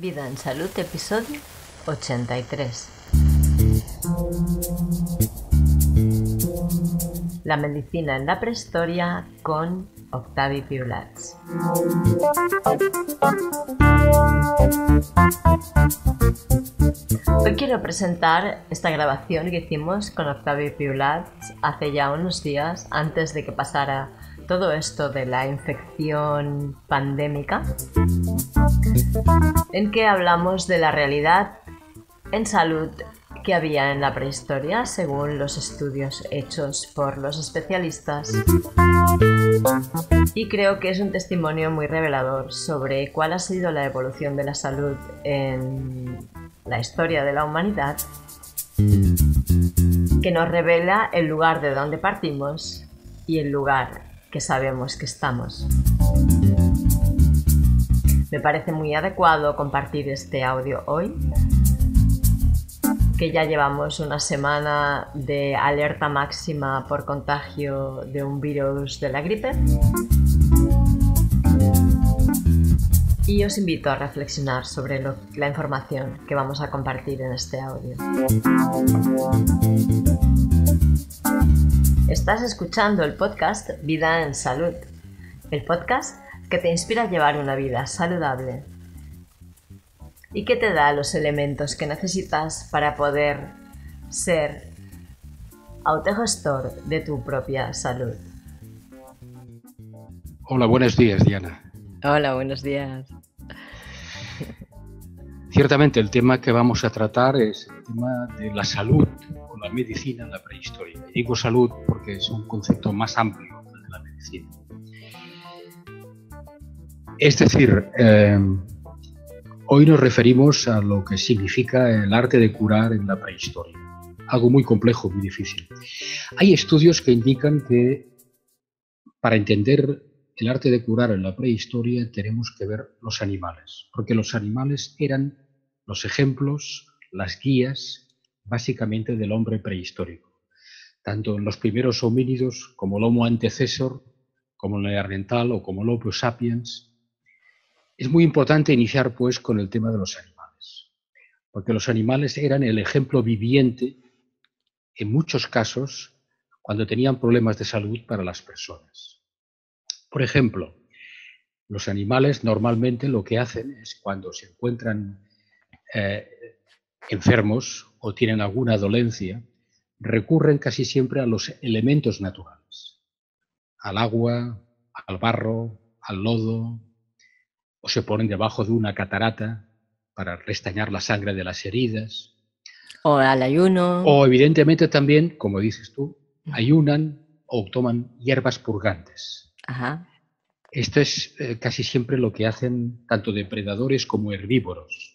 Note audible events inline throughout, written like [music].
Vida en Salud, episodio 83. La medicina en la prehistoria con Octavi Piulats. Hoy quiero presentar esta grabación que hicimos con Octavio Piulats hace ya unos días antes de que pasara todo esto de la infección pandémica, en que hablamos de la realidad en salud que había en la prehistoria según los estudios hechos por los especialistas. Y creo que es un testimonio muy revelador sobre cuál ha sido la evolución de la salud en la historia de la humanidad, que nos revela el lugar de donde partimos y el lugar que sabemos que estamos. Me parece muy adecuado compartir este audio hoy, que ya llevamos una semana de alerta máxima por contagio de un virus de la gripe. Y os invito a reflexionar sobre la información que vamos a compartir en este audio. Estás escuchando el podcast Vida en Salud, el podcast que te inspira a llevar una vida saludable y que te da los elementos que necesitas para poder ser autogestor de tu propia salud. Hola, buenos días, Diana. Hola, buenos días. Ciertamente el tema que vamos a tratar es tema de la salud la medicina en la prehistoria. digo salud porque es un concepto más amplio de la medicina. Es decir, eh, hoy nos referimos a lo que significa el arte de curar en la prehistoria. Algo muy complejo, muy difícil. Hay estudios que indican que para entender el arte de curar en la prehistoria tenemos que ver los animales, porque los animales eran los ejemplos, las guías básicamente del hombre prehistórico, tanto en los primeros homínidos como el Homo antecesor, como el neandertal o como el Homo sapiens. Es muy importante iniciar pues con el tema de los animales, porque los animales eran el ejemplo viviente en muchos casos cuando tenían problemas de salud para las personas. Por ejemplo, los animales normalmente lo que hacen es cuando se encuentran eh, enfermos o tienen alguna dolencia, recurren casi siempre a los elementos naturales, al agua, al barro, al lodo, o se ponen debajo de una catarata para restañar la sangre de las heridas. O al ayuno. O evidentemente también, como dices tú, ayunan o toman hierbas purgantes. Esto es eh, casi siempre lo que hacen tanto depredadores como herbívoros.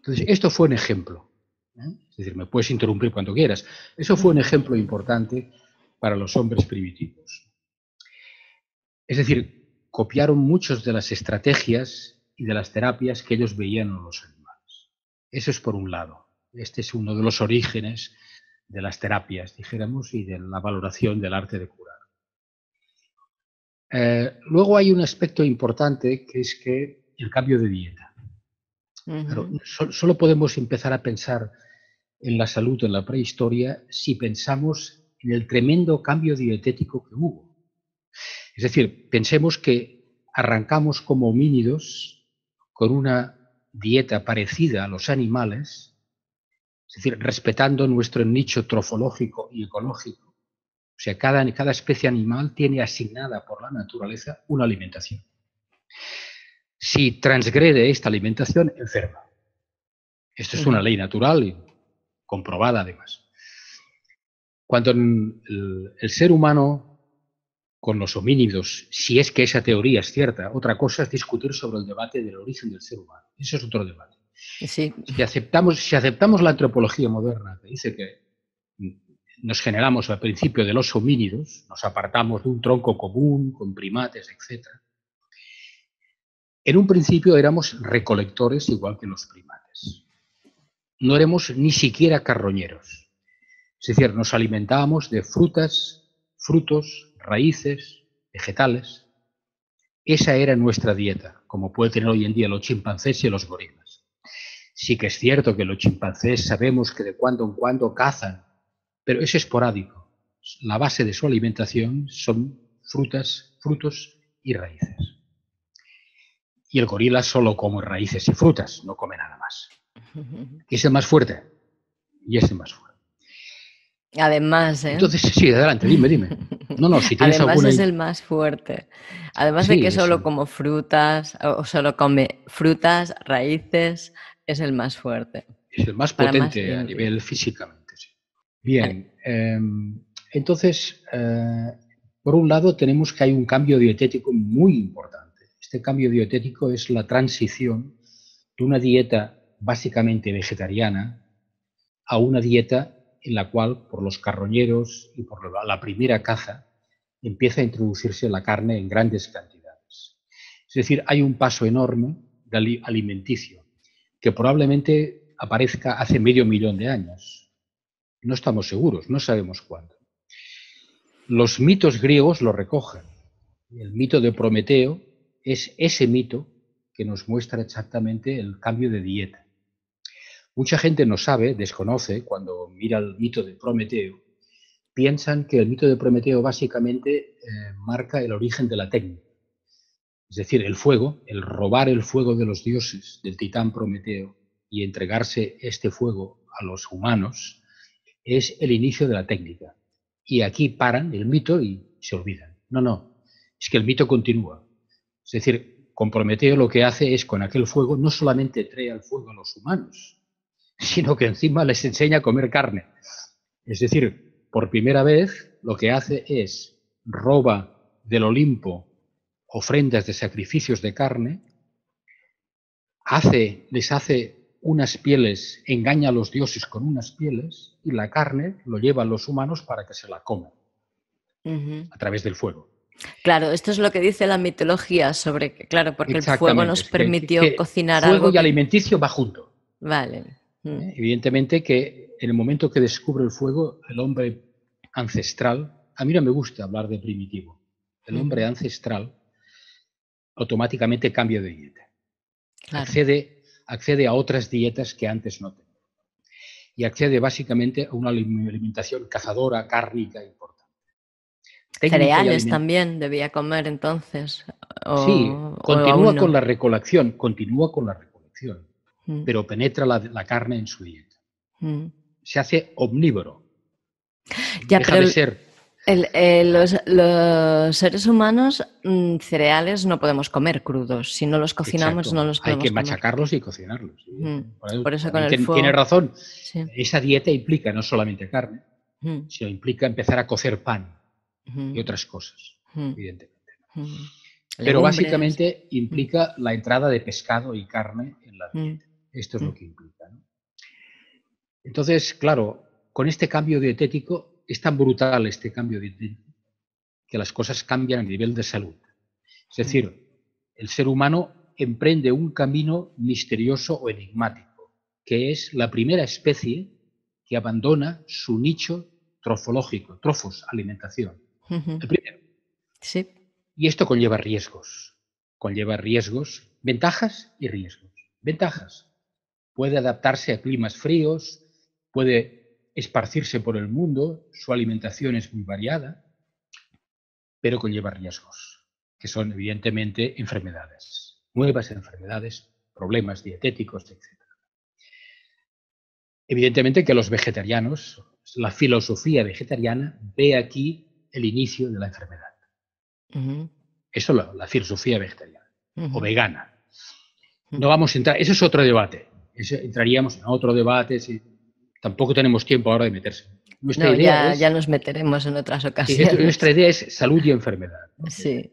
Entonces, esto fue un ejemplo. ¿eh? Es decir, me puedes interrumpir cuando quieras. Eso fue un ejemplo importante para los hombres primitivos. Es decir, copiaron muchas de las estrategias y de las terapias que ellos veían en los animales. Eso es por un lado. Este es uno de los orígenes de las terapias, dijéramos, y de la valoración del arte de curar. Eh, luego hay un aspecto importante que es que el cambio de dieta solo podemos empezar a pensar en la salud en la prehistoria si pensamos en el tremendo cambio dietético que hubo. Es decir, pensemos que arrancamos como homínidos con una dieta parecida a los animales, es decir, respetando nuestro nicho trofológico y ecológico. O sea, cada, cada especie animal tiene asignada por la naturaleza una alimentación si transgrede esta alimentación, enferma. Esto es una ley natural y comprobada además. Cuando el, ser humano con los homínidos, si es que esa teoría es cierta, otra cosa es discutir sobre el debate del origen del ser humano. Eso es otro debate. Si, aceptamos, si aceptamos la antropología moderna, que dice que nos generamos al principio de los homínidos, nos apartamos de un tronco común, con primates, etc., en un principio éramos recolectores igual que los primates. No éramos ni siquiera carroñeros. Es decir, nos alimentábamos de frutas, frutos, raíces, vegetales. Esa era nuestra dieta. como puede tener hoy en día los chimpancés y los gorilas. Sí que es cierto que los chimpancés sabemos que de cuando en cuando cazan, pero es esporádico. La base de su alimentación son frutas, frutos y raíces. Y el gorila solo come raíces y frutas, no come nada más. [laughs] Y es el más fuerte. Y es el más fuerte. Además, ¿eh? Entonces, sí, adelante, dime, dime. No, no, si tienes Además alguna... es el más fuerte. Además de que solo sí. como frutas, o solo come frutas, raíces, es el más fuerte. Es el más Para más potente a nivel físicamente. sí. Bien, em, entonces, eh, por un lado tenemos que hay un cambio dietético muy importante. Este cambio dietético es la transición de una dieta básicamente vegetariana a una dieta en la cual, por los carroñeros y por la- primera caza, empieza a introducirse la carne en grandes cantidades. Es decir, hay un paso enorme de ali- alimenticio que probablemente aparezca hace medio millón de años. No estamos seguros, no sabemos cuándo. Los mitos griegos lo recogen. El mito de Prometeo es ese mito que nos muestra exactamente el cambio de dieta. Mucha gente no sabe, desconoce, cuando mira el mito de Prometeo, piensan que el mito de Prometeo básicamente eh, marca el origen de la técnica. Es decir, el fuego, el robar el fuego de los dioses, del titán Prometeo, y entregarse este fuego a los humanos, es el inicio de la técnica. Y aquí paran el mito y se olvidan. No, no, es que el mito continúa. Es decir, con Prometeo lo que hace es con aquel fuego no solamente trae al fuego a los humanos, [laughs] sino que encima les enseña a comer carne. Es decir, por primera vez lo que hace es roba del Olimpo ofrendas de sacrificios de carne, hace, les hace unas pieles, engaña a los dioses con unas pieles y la carne lo lleva a los humanos para que se la coman a través del fuego. Claro, esto es lo que dice la mitología sobre que, claro, porque el fuego nos que- permitió que cocinar fuego algo. y que- alimenticio va junto. Vale. Mm. ¿eh? Evidentemente que en el momento que descubre el fuego, el hombre ancestral, a mí no me gusta hablar de primitivo, el hombre ancestral automáticamente cambia de dieta. Claro. accede, accede a otras dietas que antes no tenía. Y accede básicamente a una alim- alimentación cazadora, cárnica y Cereales también debía comer entonces. o- Sí, continúa con la recolección, continúa con la recolección, Mm, pero penetra la, la carne en su dieta. mm. Se hace omnívoro. Ya, Deja pero de ser el- eh, los, los seres humanos mm, cereales no podemos comer crudos. Si no los cocinamos, Exacto. no los Hay podemos que comer. machacarlos y cocinarlos. sí. Mm, Por, por eso también con el fuego- Tiene razón. Sí. Esa dieta implica no solamente carne, sino implica empezar a cocer pan y otras cosas, evidentemente. Pero básicamente implica la entrada de pescado y carne en la dieta. Esto es lo que implica. ¿no? Entonces, claro, con este cambio dietético, es tan brutal este cambio dietético que las cosas cambian a nivel de salud. Es decir, el ser humano emprende un camino misterioso o enigmático, que es la primera especie que abandona su nicho trofológico, trofos, alimentación. El primero. Sí. Y esto conlleva riesgos. Conlleva riesgos, ventajas y riesgos. Ventajas. Puede adaptarse a climas fríos, puede esparcirse por el mundo, su alimentación es muy variada, pero conlleva riesgos, que son evidentemente enfermedades, nuevas enfermedades, problemas dietéticos, etc. Evidentemente que los vegetarianos, la filosofía vegetariana ve aquí el inicio de la enfermedad. Eso la, la filosofía vegetariana o vegana. No vamos a entrar, ese es otro debate. Ese- entraríamos en otro debate. si- tampoco tenemos tiempo ahora de meterse. Nuestra, No, idea, ya, es, ya nos meteremos en otras ocasiones. nuestra idea es salud y enfermedad. ¿no? Sí.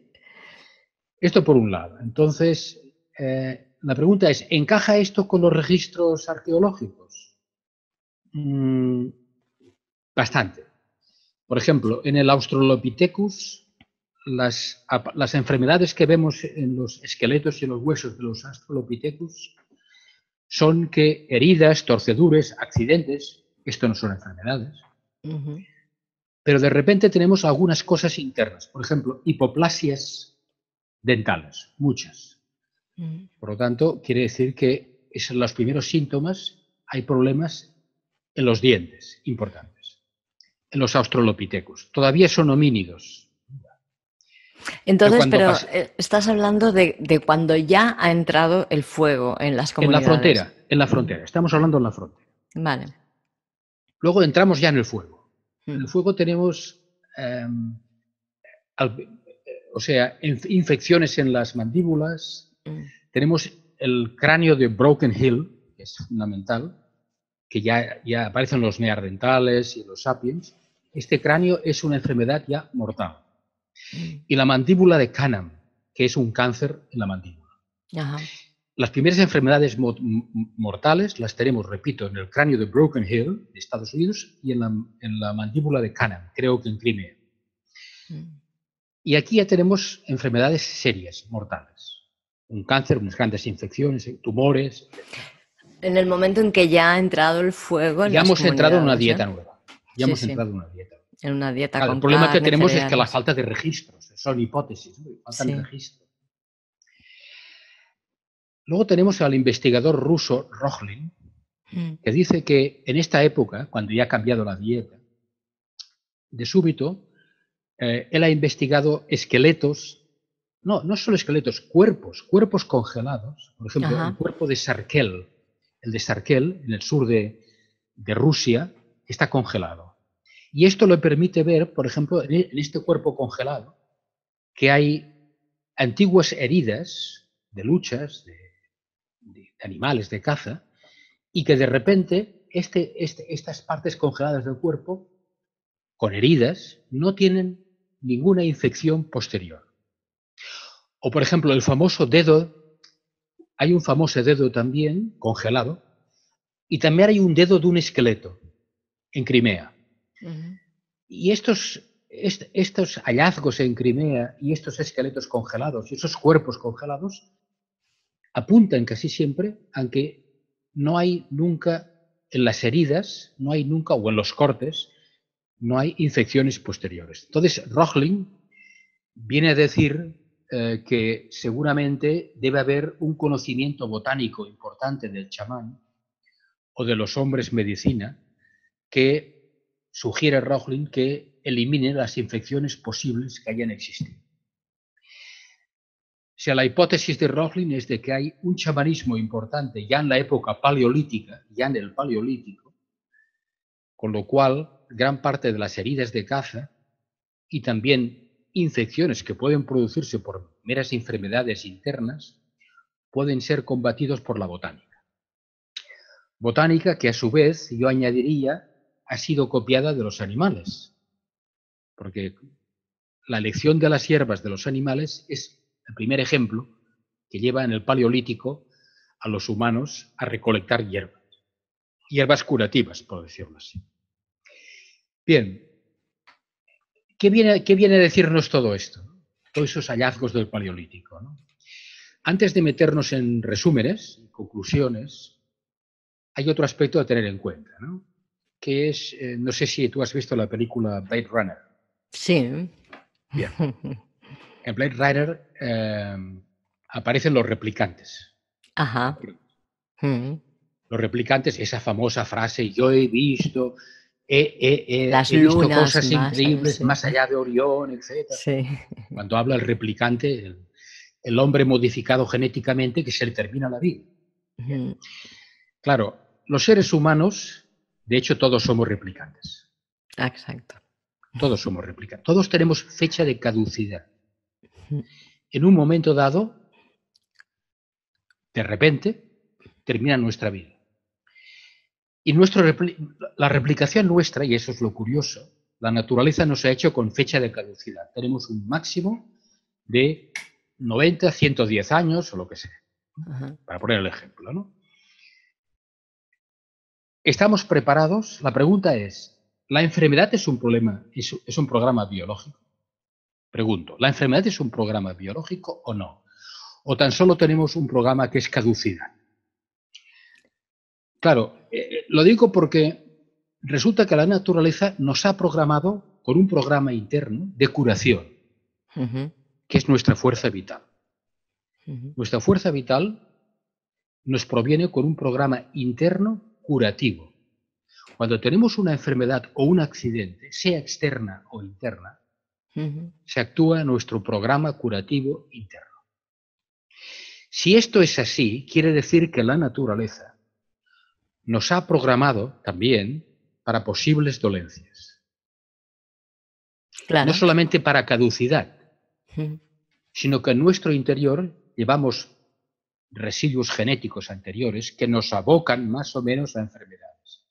Esto por un lado. Entonces, eh, la pregunta es, ¿encaja esto con los registros arqueológicos? Mm, bastante. Por ejemplo, en el Australopithecus, las, enfermedades que vemos en los esqueletos y en los huesos de los Australopithecus son que heridas, torceduras, accidentes, esto no son enfermedades, pero de repente tenemos algunas cosas internas. Por ejemplo, hipoplasias dentales, muchas. Mm. Por lo tanto, quiere decir que en los primeros síntomas hay problemas en los dientes importantes, los australopithecus. Todavía son homínidos. Entonces, pero, eh, estás hablando de, cuando ya ha entrado el fuego en las comunidades. En la frontera, en la frontera. Estamos hablando en la frontera. Vale. Luego entramos ya en el fuego. En el mm. fuego tenemos, em, o sea, infecciones en las mandíbulas. Mm. Tenemos el cráneo de Broken Hill, que es fundamental, que ya, ya aparecen los neandertales y los sapiens. Este cráneo es una enfermedad ya mortal. Mm. Y la mandíbula de Canham, que es un cáncer en la mandíbula. Las primeras enfermedades mortales las tenemos, repito, en el cráneo de Broken Hill, de Estados Unidos, y en la, mandíbula de Canham, creo que en Crimea. Mm. Y aquí ya tenemos enfermedades serias, mortales. Un cáncer, unas grandes infecciones, tumores. En el momento en que ya ha entrado el fuego. ya hemos entrado en una dieta nueva. Ya hemos entrado en una dieta. En una dieta El problema que tenemos es que la falta de registros. Son hipótesis, falta de registros. Luego tenemos al investigador ruso Rochlin, mm. que dice que en esta época, cuando ya ha cambiado la dieta, de súbito, eh, él ha investigado esqueletos, no, no solo esqueletos, cuerpos, cuerpos congelados. Por ejemplo, el cuerpo de Sarkel, el de Sarkel, en el sur de, de Rusia, está congelado. Y esto le permite ver, por ejemplo, en este cuerpo congelado, que hay antiguas heridas de luchas, de animales de caza, y que de repente este, este, estas partes congeladas del cuerpo, con heridas, no tienen ninguna infección posterior. O por ejemplo, el famoso dedo, hay un famoso dedo también congelado, y también hay un dedo de un esqueleto en Crimea. Y estos, estos hallazgos en Crimea y estos esqueletos congelados y esos cuerpos congelados apuntan casi siempre a que no hay nunca en las heridas, no hay nunca, o en los cortes, no hay infecciones posteriores. Entonces, Rochling viene a decir eh, que seguramente debe haber un conocimiento botánico importante del chamán o de los hombres medicina que sugiere Rochling que elimine las infecciones posibles que hayan existido. O sea, la hipótesis de Rochlin es de que hay un chamanismo importante ya en la época paleolítica, ya en el paleolítico, con lo cual gran parte de las heridas de caza y también infecciones que pueden producirse por meras enfermedades internas pueden ser combatidos por la botánica. Botánica que a su vez, yo añadiría, ha sido copiada de los animales, porque la elección de las hierbas de los animales es el primer ejemplo que lleva en el Paleolítico a los humanos a recolectar hierbas, hierbas curativas, por decirlo así. Bien, ¿qué viene, qué viene a decirnos todo esto? Todos esos hallazgos del Paleolítico. Antes de meternos en resúmenes, conclusiones, hay otro aspecto a tener en cuenta, ¿no? Que es, eh, no sé si tú has visto la película Blade Runner. Sí. Bien. [laughs] en Blade Runner em, aparecen los replicantes. Ajá. Mm. Los replicantes, esa famosa frase, yo he visto, he, Las visto cosas increíbles más allá de Orión, etc. Cuando habla el replicante, el, hombre modificado genéticamente que se le termina la vida. Claro, los seres humanos, de hecho, todos somos replicantes. Exacto. Todos somos replicantes. Todos tenemos fecha de caducidad en un momento dado, de repente, termina nuestra vida. Y nuestro la replicación nuestra, y eso es lo curioso, la naturaleza nos ha hecho con fecha de caducidad. Tenemos un máximo de 90, 110 años o lo que sea, para poner el ejemplo. ¿no? ¿Estamos preparados? La pregunta es, ¿la enfermedad es un problema, es un programa biológico? Pregunto, ¿la enfermedad es un programa biológico o no? ¿O tan solo tenemos un programa que es caducidad? Claro, eh, eh, lo digo porque resulta que la naturaleza nos ha programado con un programa interno de curación, que es nuestra fuerza vital. Nuestra fuerza vital nos proviene con un programa interno curativo. Cuando tenemos una enfermedad o un accidente, sea externa o interna, se actúa nuestro programa curativo interno. Si esto es así, quiere decir que la naturaleza nos ha programado también para posibles dolencias. No solamente para caducidad, sino que en nuestro interior llevamos residuos genéticos anteriores que nos abocan más o menos a enfermedades.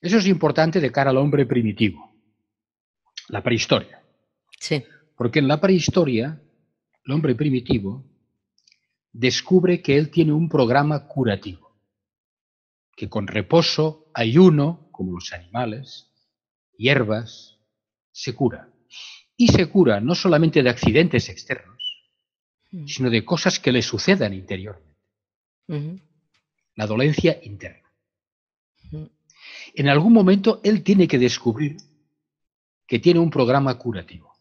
Eso es importante de cara al hombre primitivo, la prehistoria. Sí. Porque en la prehistoria, el hombre primitivo descubre que él tiene un programa curativo, que con reposo, ayuno, como los animales, hierbas, se cura. Y se cura no solamente de accidentes externos, mm. sino de cosas que le sucedan interiormente. La dolencia interna. En algún momento él tiene que descubrir que tiene un programa curativo.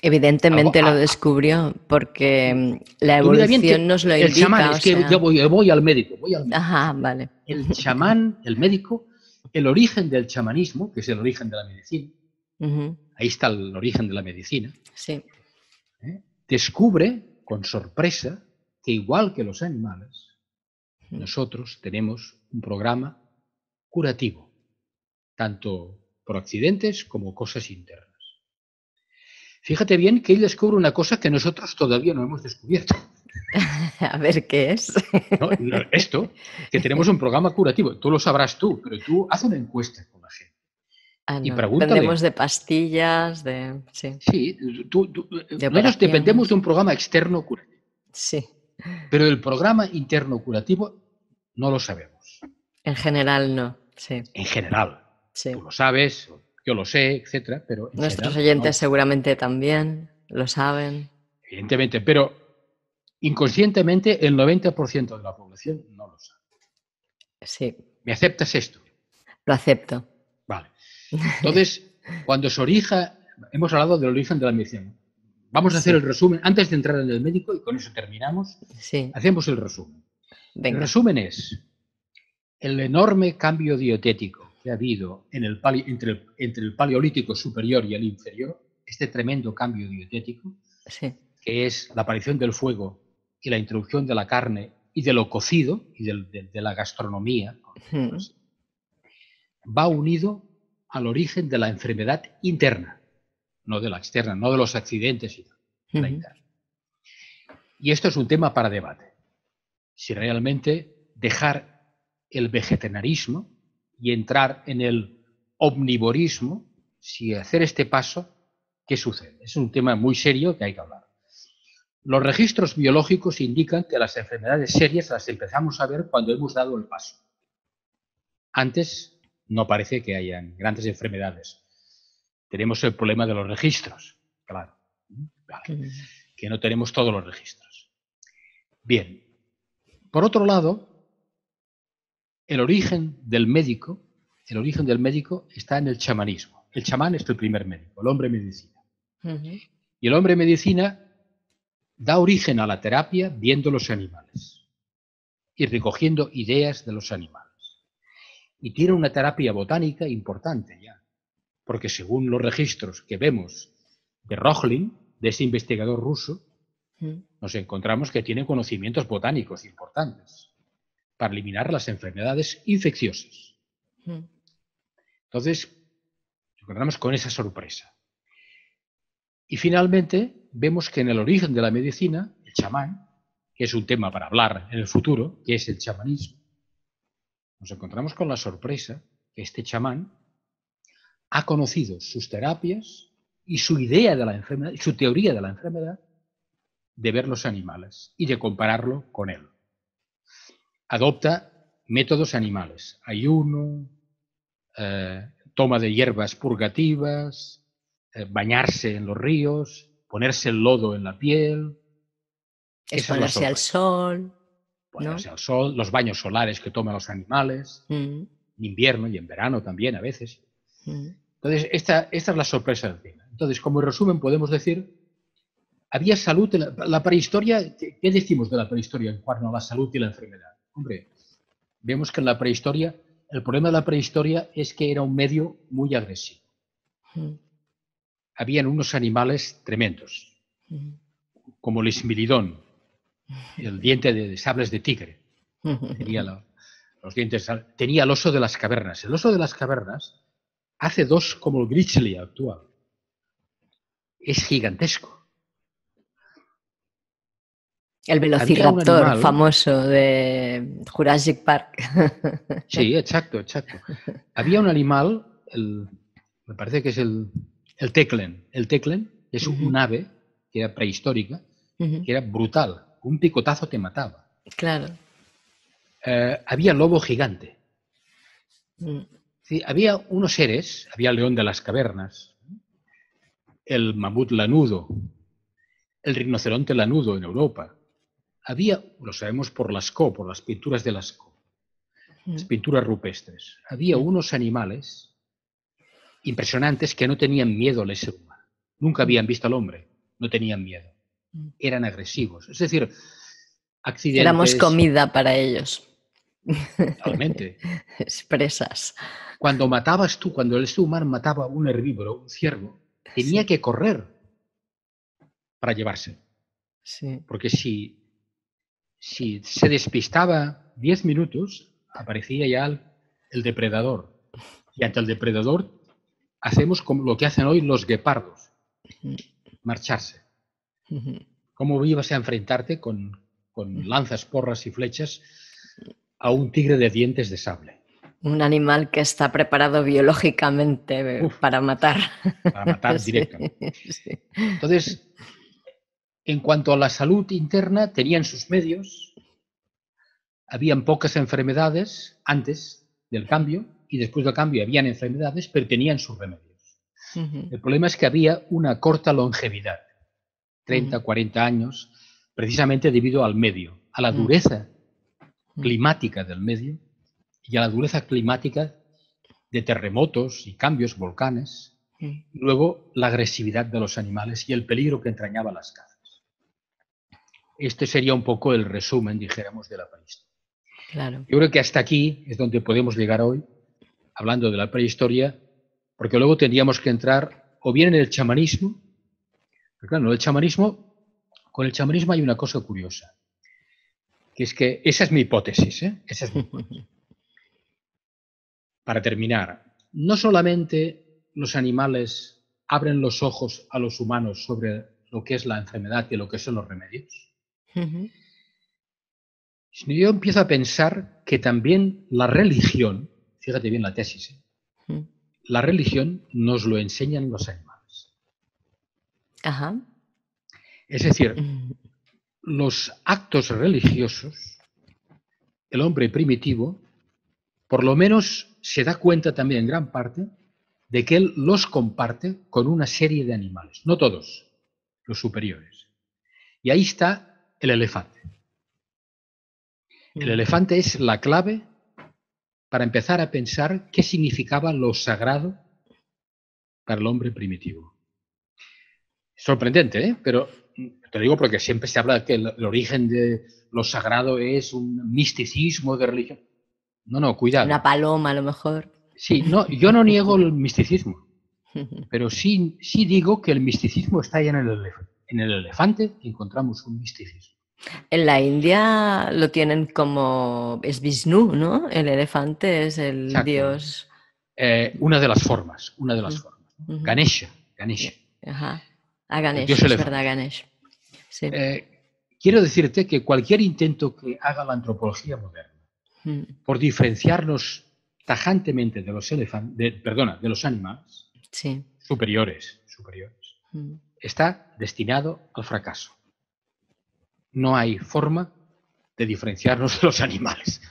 Evidentemente lo descubrió porque mm, la evolución nos lo indica. El chamán, es que yo voy, al médico, voy al médico. Ajá, vale. El [laughs] chamán, el médico, el origen del chamanismo, que es el origen de la medicina, ahí está el origen de la medicina, sí. ¿eh? Descubre con sorpresa que igual que los animales, nosotros tenemos un programa curativo, tanto por accidentes como cosas internas. Fíjate bien que él descubre una cosa que nosotros todavía no hemos descubierto. [laughs] A ver qué es. esto, que tenemos un programa curativo. Tú lo sabrás tú, pero tú haz una encuesta con la gente. Ah, y Dependemos de pastillas, de. Sí, sí tú, menos dependemos de un programa externo curativo. Sí. Pero el programa interno curativo no lo sabemos. En general, no. Sí. En general. Sí. Tú lo sabes, yo lo sé, etcétera, pero... Nuestros oyentes seguramente también lo saben. Evidentemente, pero inconscientemente el 90% de la población no lo sabe. Sí. ¿Me aceptas esto? Lo acepto. Entonces, cuando se orija, hemos hablado del origen de la medicina. Vamos a hacer el resumen, antes de entrar en el médico, y con eso terminamos, sí. hacemos el resumen. El resumen es el enorme cambio dietético ha habido en el entre, el, paleolítico superior y el inferior, este tremendo cambio dietético, que es la aparición del fuego y la introducción de la carne y de lo cocido y de, la gastronomía, va unido al origen de la enfermedad interna, no de la externa, no de los accidentes, sino la interna. Y esto es un tema para debate. Si realmente dejar el vegetarianismo y entrar en el omnivorismo, si hacer este paso, ¿qué sucede? Es un tema muy serio que hay que hablar. Los registros biológicos indican que las enfermedades serias las empezamos a ver cuando hemos dado el paso. Antes no parece que hayan grandes enfermedades. Tenemos el problema de los registros, claro, que no tenemos todos los registros. Bien, por otro lado, el origen del médico, el origen del médico está en el chamanismo. El chamán es el primer médico, el hombre medicina. Y el hombre medicina da origen a la terapia viendo los animales y recogiendo ideas de los animales. Y tiene una terapia botánica importante ya, porque según los registros que vemos de Rochlin, de ese investigador ruso, nos encontramos que tiene conocimientos botánicos importantes para eliminar las enfermedades infecciosas. Hmm. Entonces, nos encontramos con esa sorpresa. Y finalmente, vemos que en el origen de la medicina, el chamán, que es un tema para hablar en el futuro, que es el chamanismo, nos encontramos con la sorpresa que este chamán ha conocido sus terapias y su idea de la enfermedad, su teoría de la enfermedad, de ver los animales y de compararlo con él adopta métodos animales, ayuno, eh, toma de hierbas purgativas, eh, bañarse en los ríos, ponerse el lodo en la piel. Exponerse al sol. Ponerse al sol, los baños solares que toman los animales, mm. en invierno y en verano también a veces. Mm. Entonces, esta, esta es la sorpresa del cine. Entonces, como resumen, podemos decir había salud. En la, prehistoria, ¿qué, decimos de la prehistoria en cuanto a la salud y la enfermedad? Hombre, vemos que en la prehistoria, el problema de la prehistoria es que era un medio muy agresivo. Mm. Habían unos animales tremendos, como el ismilidón, el diente de, sables de tigre. Tenía los dientes, tenía el oso de las cavernas. El oso de las cavernas hace dos como el grizzly actual. Es gigantesco. El velociraptor famoso de Jurassic Park. [laughs] Sí, exacto, exacto. Había un animal, me parece que es el, el teclen. El teclen es un ave que era prehistórica, que era brutal. Un picotazo te mataba. Claro. Eh, había lobo gigante. Mm. había unos seres, había el león de las cavernas, el mamut lanudo, el rinoceronte lanudo en Europa, había, lo sabemos por Lascaux, por las pinturas de Lascaux, las pinturas rupestres, había unos animales impresionantes que no tenían miedo al ser humano. Nunca habían visto al hombre, no tenían miedo. Eran agresivos. Es decir, accidentes... Éramos comida para ellos. Totalmente. [laughs] Expresas. Cuando matabas tú, cuando el ser humano mataba a un herbívoro, un ciervo, tenía que correr para llevarse. Sí. Porque si si se despistaba 10 minutos, aparecía ya el, depredador. Y ante el depredador hacemos como lo que hacen hoy los guepardos, marcharse. ¿Cómo ibas a enfrentarte con, lanzas, porras y flechas a un tigre de dientes de sable? Un animal que está preparado biológicamente para matar. Para matar [laughs] directamente. Entonces, en cuanto a la salud interna, tenían sus medios, habían pocas enfermedades antes del cambio y después del cambio habían enfermedades, pero tenían sus remedios. El problema es que había una corta longevidad, 30, 40 años, precisamente debido al medio, a la dureza climática del medio y a la dureza climática de terremotos y cambios, volcanes, luego la agresividad de los animales y el peligro que entrañaba las casas. Este sería un poco el resumen, dijéramos, de la prehistoria. Claro. Yo creo que hasta aquí es donde podemos llegar hoy, hablando de la prehistoria, porque luego tendríamos que entrar o bien en el chamanismo, pero claro, el chamanismo, con el chamanismo hay una cosa curiosa, que es que esa es mi hipótesis, ¿eh? esa es mi hipótesis. Para terminar, no solamente los animales abren los ojos a los humanos sobre lo que es la enfermedad y lo que son los remedios, yo empiezo a pensar que también la religión, fíjate bien la tesis, ¿eh? la religión nos lo enseñan los animales. Ajá. Es decir, los actos religiosos, el hombre primitivo, por lo menos se da cuenta también en gran parte de que él los comparte con una serie de animales, no todos, los superiores. Y ahí está el elefante. El elefante es la clave para empezar a pensar qué significaba lo sagrado para el hombre primitivo. Sorprendente, ¿eh? pero te digo porque siempre se habla de que el, origen de lo sagrado es un misticismo de religión. No, no, cuidado. Una paloma a lo mejor. Sí, no, yo no niego el misticismo, [laughs] pero sí, sí digo que el misticismo está ahí en el elefante en el elefante encontramos un misticismo. En la India lo tienen como es Vishnu, ¿no? El elefante es el dios. Eh, una de las formas, una de las formas. Ganesha, Ganesha. Ajá. A Ganesh, es verdad, Ganesh. Eh, quiero decirte que cualquier intento que haga la antropología moderna por diferenciarnos tajantemente de los elefantes, perdona, de los animales superiores, superiores, está destinado al fracaso. No hay forma de diferenciarnos de los animales.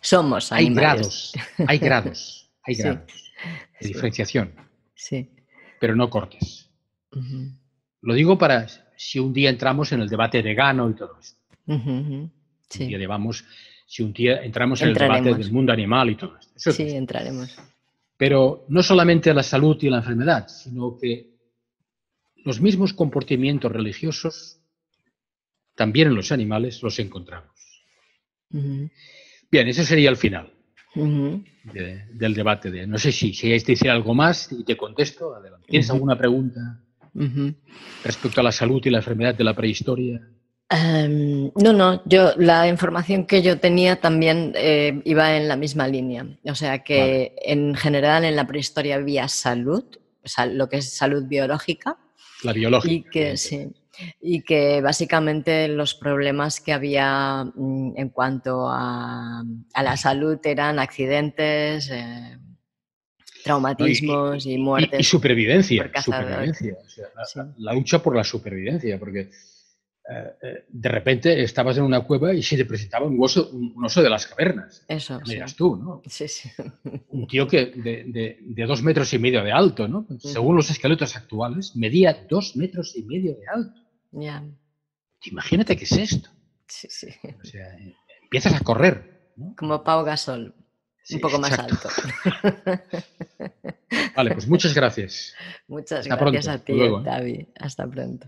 Somos animales. Hay grados, hay grados, hay [laughs] grados de diferenciación. Sí. Pero no cortes. Lo digo para si un día entramos en el debate vegano y todo esto. Si un día llevamos, si un día entramos en el debate del mundo animal y todo esto. sí, entraremos. Pero no solamente la salud y la enfermedad, sino que los mismos comportamientos religiosos, también en los animales, los encontramos. Bien, eso sería el final del debate. De, no sé si, si hay que decir algo más y te contesto. Adelante. ¿Tienes alguna pregunta respecto a la salud y la enfermedad de la prehistoria? Em, no, no, yo la información que yo tenía también eh, iba en la misma línea. O sea que en general en la prehistoria había salud, lo que es salud biológica. La biológica. Y que, sí, y que básicamente los problemas que había mm, en cuanto a, la salud eran accidentes, eh, traumatismos y, muertes. Y, supervivencia. la, lucha por la supervivencia, porque eh, eh, de repente estabas en una cueva y se te presentaba un oso, un, oso de las cavernas. Eso. Miras tú, ¿no? Sí, sí. [laughs] Un tío que de, de, dos metros y medio de alto, ¿no? Según los esqueletos actuales, medía dos metros y medio de alto. Ya. Imagínate qué es esto. Sí, sí. O sea, empiezas a correr. Como Pau Gasol. Un poco más alto. [laughs] vale, pues muchas gracias. Muchas gracias a ti, ¿eh? David. Hasta pronto.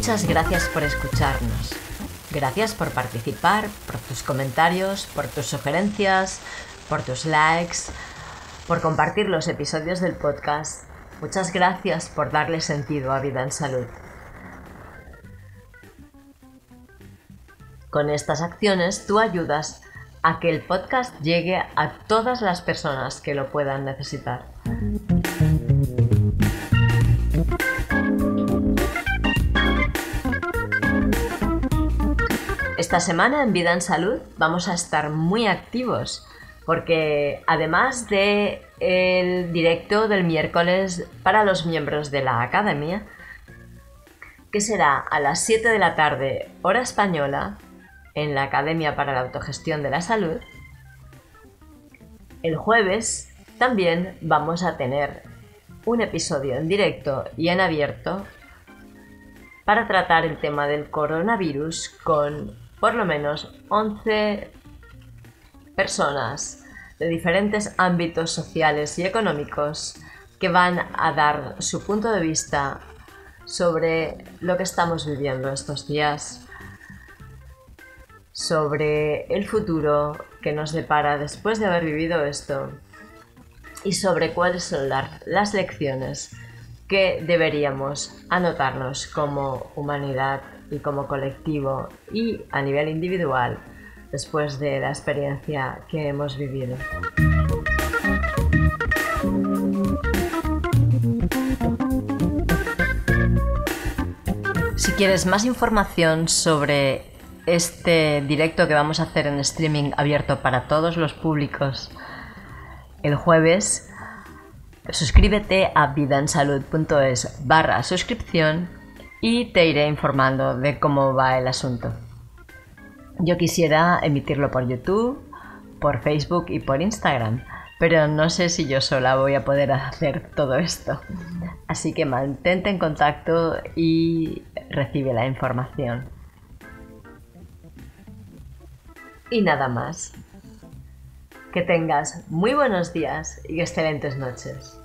Muchas gracias por escucharnos. Gracias por participar, por tus comentarios, por tus sugerencias, por tus likes, por compartir los episodios del podcast. Muchas gracias por darle sentido a Vida en Salud. Con estas acciones tú ayudas a que el podcast llegue a todas las personas que lo puedan necesitar. Esta semana en Vida en Salud vamos a estar muy activos porque además de el directo del miércoles para los miembros de la academia, que será a las 7 de la tarde hora española en la Academia para la Autogestión de la Salud, el jueves también vamos a tener un episodio en directo y en abierto para tratar el tema del coronavirus con por lo menos 11 personas de diferentes ámbitos sociales y económicos que van a dar su punto de vista sobre lo que estamos viviendo estos días, sobre el futuro que nos depara después de haber vivido esto y sobre cuáles son las lecciones que deberíamos anotarnos como humanidad y como colectivo y a nivel individual después de la experiencia que hemos vivido. Si quieres más información sobre este directo que vamos a hacer en streaming abierto para todos los públicos el jueves, suscríbete a vidansalud.es barra suscripción y te iré informando de cómo va el asunto. Yo quisiera emitirlo por YouTube, por Facebook y por Instagram, pero no sé si yo sola voy a poder hacer todo esto. Así que mantente en contacto y recibe la información. Y nada más. Que tengas muy buenos días y excelentes noches.